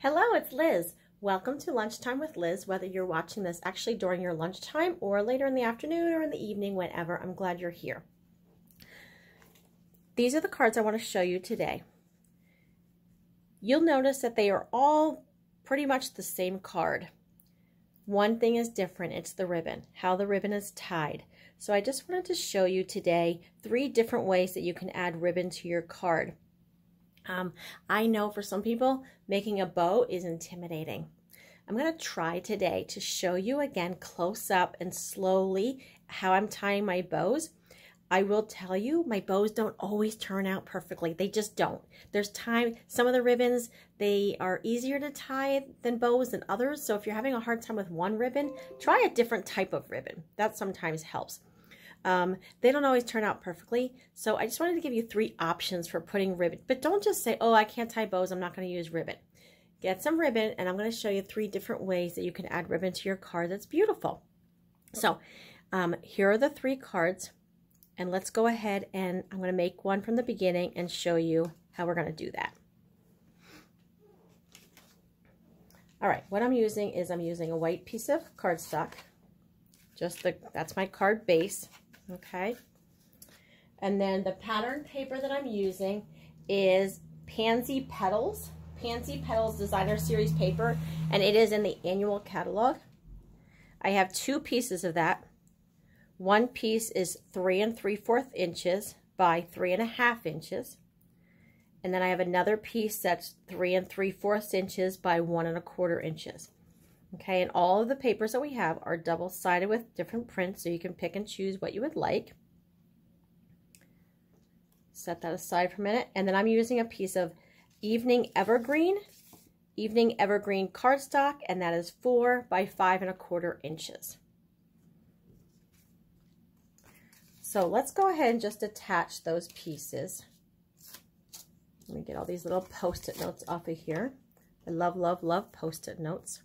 Hello, it's Liz. Welcome to Lunchtime with Liz, whether you're watching this actually during your lunchtime or later in the afternoon or in the evening, whenever. I'm glad you're here. These are the cards I want to show you today. You'll notice that they are all pretty much the same card. One thing is different, it's the ribbon, how the ribbon is tied. So I just wanted to show you today three different ways that you can add ribbon to your card. Um, I know for some people, making a bow is intimidating. I'm going to try today to show you again close up and slowly how I'm tying my bows. I will tell you, my bows don't always turn out perfectly. They just don't. There's time, some of the ribbons, they are easier to tie than bows than others. So if you're having a hard time with one ribbon, try a different type of ribbon. That sometimes helps. Um, they don't always turn out perfectly. So I just wanted to give you three options for putting ribbon. But don't just say, oh, I can't tie bows. I'm not going to use ribbon. Get some ribbon, and I'm going to show you three different ways that you can add ribbon to your card that's beautiful. So um, here are the three cards. And let's go ahead and I'm going to make one from the beginning and show you how we're going to do that. All right, what I'm using is I'm using a white piece of cardstock. Just the, that's my card base okay? And then the pattern paper that I'm using is Pansy Petals, Pansy Petals Designer Series paper, and it is in the annual catalog. I have two pieces of that. One piece is three and three-fourth inches by three and a half inches. And then I have another piece that's three and three-fourths inches by one and a quarter inches. Okay, and all of the papers that we have are double-sided with different prints, so you can pick and choose what you would like. Set that aside for a minute. And then I'm using a piece of Evening Evergreen, Evening Evergreen cardstock, and that is four by five and a quarter inches. So let's go ahead and just attach those pieces. Let me get all these little post-it notes off of here. I love, love, love post-it notes.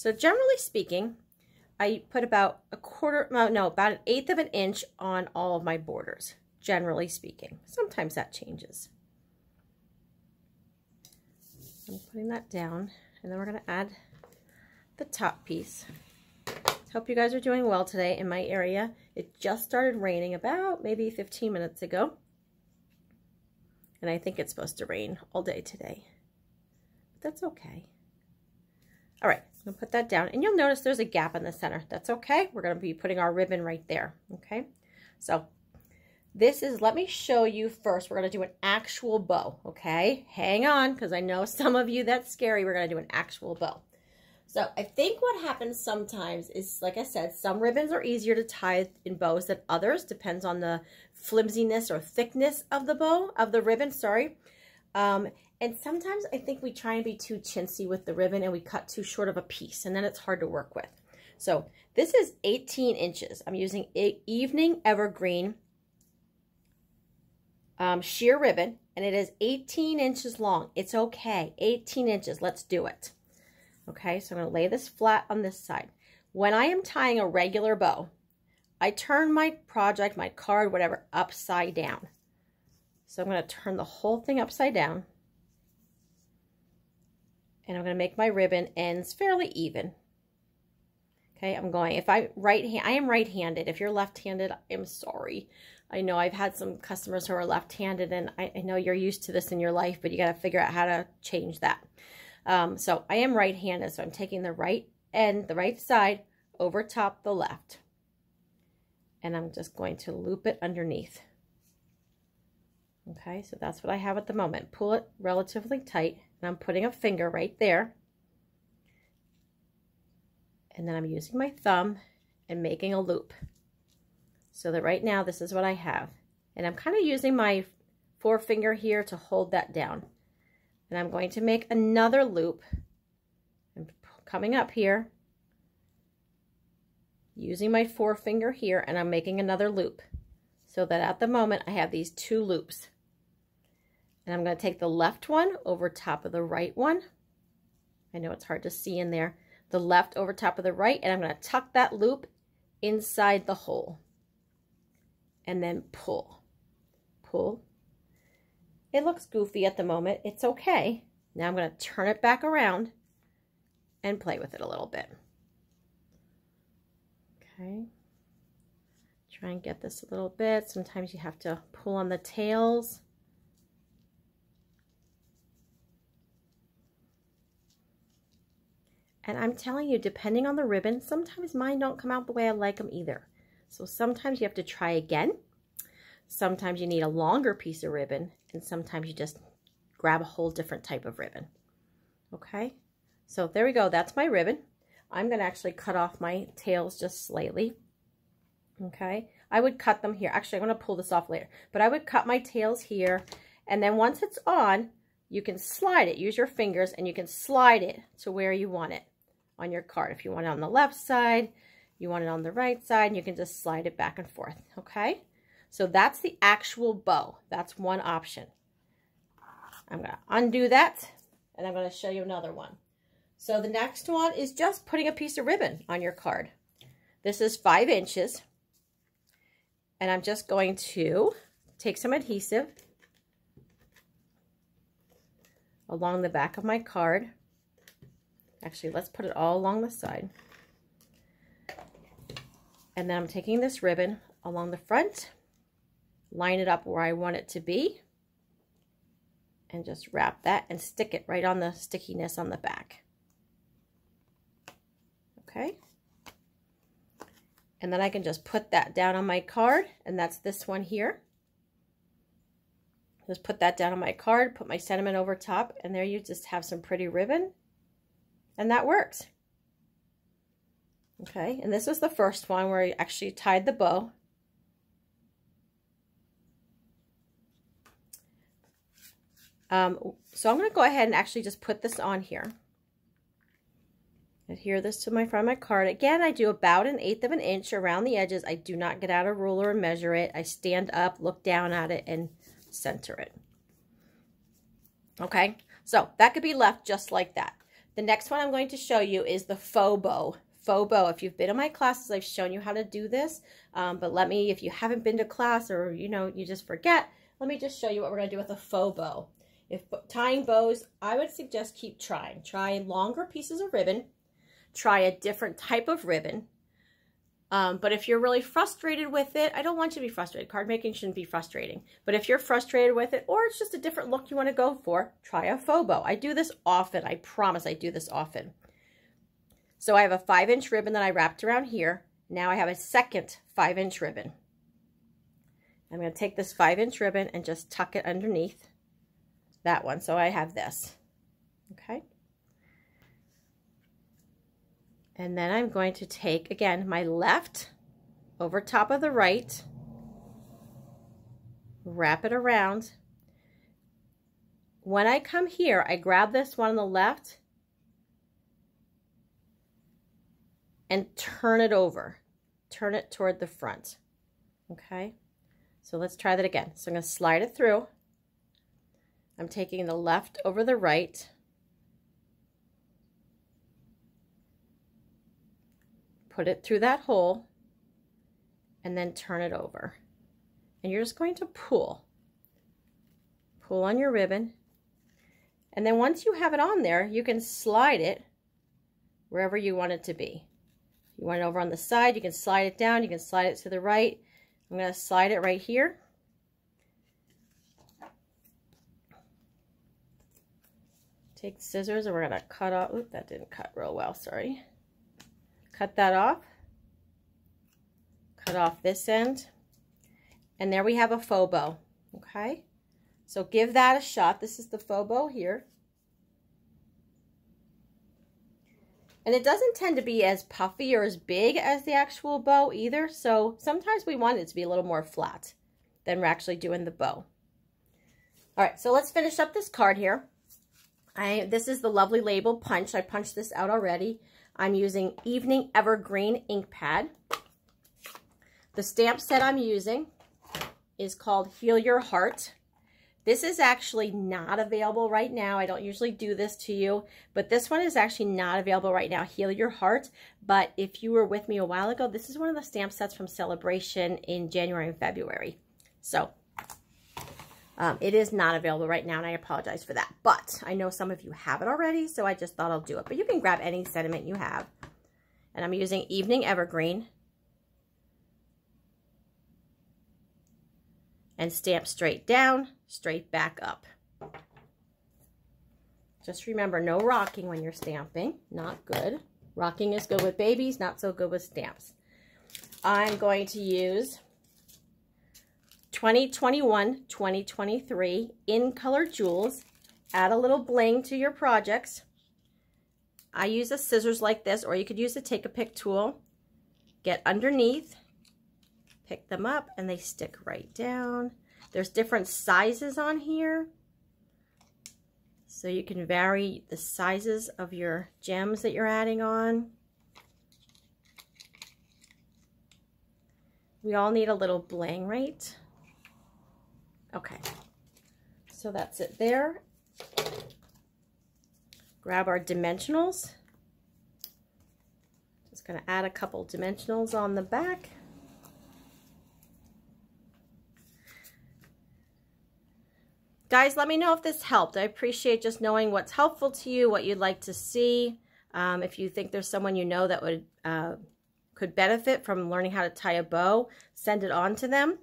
So generally speaking, I put about a quarter, no, about an eighth of an inch on all of my borders, generally speaking. Sometimes that changes. I'm putting that down, and then we're going to add the top piece. Hope you guys are doing well today in my area. It just started raining about maybe 15 minutes ago. And I think it's supposed to rain all day today. But that's okay. All right, I'm to put that down. And you'll notice there's a gap in the center. That's okay. We're going to be putting our ribbon right there. Okay, so this is, let me show you first. We're going to do an actual bow. Okay, hang on because I know some of you that's scary. We're going to do an actual bow. So I think what happens sometimes is, like I said, some ribbons are easier to tie in bows than others. Depends on the flimsiness or thickness of the bow, of the ribbon, sorry. Um, and sometimes I think we try and be too chintzy with the ribbon and we cut too short of a piece and then it's hard to work with. So this is 18 inches. I'm using Evening Evergreen um, sheer ribbon and it is 18 inches long. It's okay, 18 inches, let's do it. Okay, so I'm gonna lay this flat on this side. When I am tying a regular bow, I turn my project, my card, whatever, upside down. So I'm gonna turn the whole thing upside down and I'm going to make my ribbon ends fairly even. Okay, I'm going, if I right hand, I am right-handed. If you're left-handed, I'm sorry. I know I've had some customers who are left-handed and I, I, know you're used to this in your life, but you got to figure out how to change that. Um, so I am right-handed, so I'm taking the right end, the right side over top the left. And I'm just going to loop it underneath. Okay, so that's what I have at the moment. Pull it relatively tight and I'm putting a finger right there. And then I'm using my thumb and making a loop. So that right now, this is what I have. And I'm kind of using my forefinger here to hold that down. And I'm going to make another loop. I'm coming up here, using my forefinger here, and I'm making another loop. So that at the moment, I have these two loops. And I'm going to take the left one over top of the right one. I know it's hard to see in there. The left over top of the right, and I'm going to tuck that loop inside the hole. And then pull, pull, It looks goofy at the moment. It's okay. Now I'm going to turn it back around and play with it a little bit. Okay. Try and get this a little bit. Sometimes you have to pull on the tails. And I'm telling you, depending on the ribbon, sometimes mine don't come out the way I like them either. So sometimes you have to try again. Sometimes you need a longer piece of ribbon, and sometimes you just grab a whole different type of ribbon. Okay, so there we go. That's my ribbon. I'm going to actually cut off my tails just slightly. Okay, I would cut them here. Actually, I'm going to pull this off later. But I would cut my tails here. And then once it's on, you can slide it. Use your fingers and you can slide it to where you want it on your card. If you want it on the left side, you want it on the right side, you can just slide it back and forth, okay? So that's the actual bow. That's one option. I'm going to undo that, and I'm going to show you another one. So the next one is just putting a piece of ribbon on your card. This is five inches. And I'm just going to take some adhesive along the back of my card. Actually, let's put it all along the side. And then I'm taking this ribbon along the front, line it up where I want it to be, and just wrap that and stick it right on the stickiness on the back. Okay. And then I can just put that down on my card, and that's this one here. Just put that down on my card, put my sentiment over top, and there you just have some pretty ribbon, and that works. Okay, and this was the first one where I actually tied the bow. Um, so I'm going to go ahead and actually just put this on here. Adhere this to my front of my card. Again, I do about an eighth of an inch around the edges. I do not get out a ruler and measure it. I stand up, look down at it, and center it. Okay, so that could be left just like that. The next one I'm going to show you is the faux bow. Faux bow. If you've been in my classes, I've shown you how to do this. Um, but let me, if you haven't been to class or, you know, you just forget, let me just show you what we're going to do with a faux bow. If tying bows, I would suggest keep trying. Try longer pieces of ribbon try a different type of ribbon. Um, but if you're really frustrated with it, I don't want you to be frustrated. Card making shouldn't be frustrating. But if you're frustrated with it, or it's just a different look you want to go for, try a bow. I do this often. I promise I do this often. So I have a 5-inch ribbon that I wrapped around here. Now I have a second 5-inch ribbon. I'm going to take this 5-inch ribbon and just tuck it underneath that one. So I have this. Okay. And then I'm going to take, again, my left over top of the right, wrap it around. When I come here, I grab this one on the left and turn it over. Turn it toward the front. Okay? So let's try that again. So I'm to slide it through. I'm taking the left over the right put it through that hole and then turn it over. And you're just going to pull. Pull on your ribbon. And then once you have it on there, you can slide it wherever you want it to be. You want it over on the side, you can slide it down, you can slide it to the right. I'm going to slide it right here. Take scissors and we're going to cut off, oop, that didn't cut real well, sorry. Cut that off. Cut off this end. And there we have a faux bow, okay? So give that a shot. This is the faux bow here. And it doesn't tend to be as puffy or as big as the actual bow either. So sometimes we want it to be a little more flat than we're actually doing the bow. All right, so let's finish up this card here. I, this is the lovely label punch. I punched this out already. I'm using Evening Evergreen ink pad. The stamp set I'm using is called Heal Your Heart. This is actually not available right now. I don't usually do this to you, but this one is actually not available right now, Heal Your Heart. But if you were with me a while ago, this is one of the stamp sets from Sale-A-Bration in January and February. So Um, it is not available right now, and I apologize for that. But I know some of you have it already, so I just thought I'll do it. But you can grab any sentiment you have. And I'm using Evening Evergreen. And stamp straight down, straight back up. Just remember, no rocking when you're stamping. Not good. Rocking is good with babies, not so good with stamps. I'm going to use 2021-2023 in color jewels. Add a little bling to your projects. I use a scissors like this, or you could use a take a pick tool. Get underneath, pick them up, and they stick right down. There's different sizes on here. So you can vary the sizes of your gems that you're adding on. We all need a little bling, right? Okay, so that's it there. Grab our dimensionals. Just going to add a couple dimensionals on the back. Guys, let me know if this helped. I appreciate just knowing what's helpful to you, what you'd like to see. Um, if you think there's someone you know that would uh, could benefit from learning how to tie a bow, send it on to them.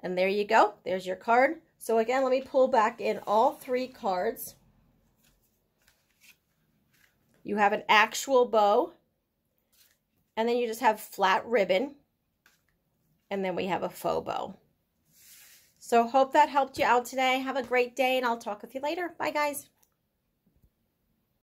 And there you go. There's your card. So again, let me pull back in all three cards. You have an actual bow. And then you just have flat ribbon. And then we have a faux bow. So hope that helped you out today. Have a great day, and I'll talk with you later. Bye, guys.